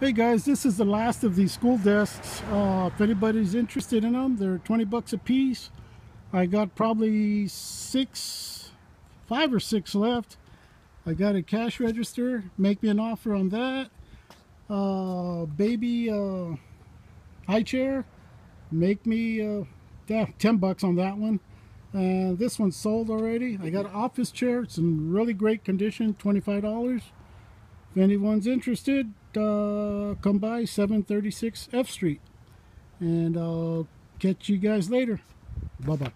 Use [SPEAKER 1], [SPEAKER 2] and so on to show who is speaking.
[SPEAKER 1] Hey guys, this is the last of these school desks. Uh, if anybody's interested in them, they're 20 bucks a piece. I got probably six, five or six left. I got a cash register. Make me an offer on that. Uh, baby uh, high chair. Make me uh, yeah, 10 bucks on that one. And this one's sold already. I got an office chair. It's in really great condition, $25. If anyone's interested, uh, come by 736 F Street. And I'll catch you guys later. Bye-bye.